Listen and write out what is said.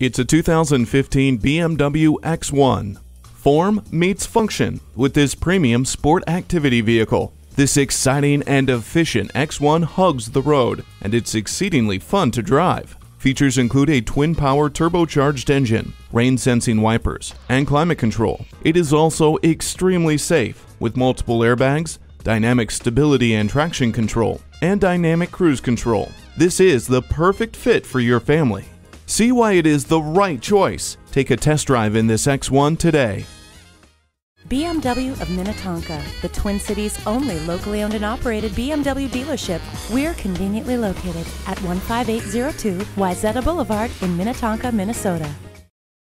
It's a 2015 BMW X1. Form meets function with this premium sport activity vehicle. This exciting and efficient X1 hugs the road, and it's exceedingly fun to drive. Features include a twin power turbocharged engine, rain sensing wipers, and climate control. It is also extremely safe with multiple airbags, dynamic stability and traction control, and dynamic cruise control. This is the perfect fit for your family. See why it is the right choice. Take a test drive in this X1 today. BMW of Minnetonka, the Twin Cities' only locally owned and operated BMW dealership. We're conveniently located at 15802 Wayzata Boulevard in Minnetonka, Minnesota.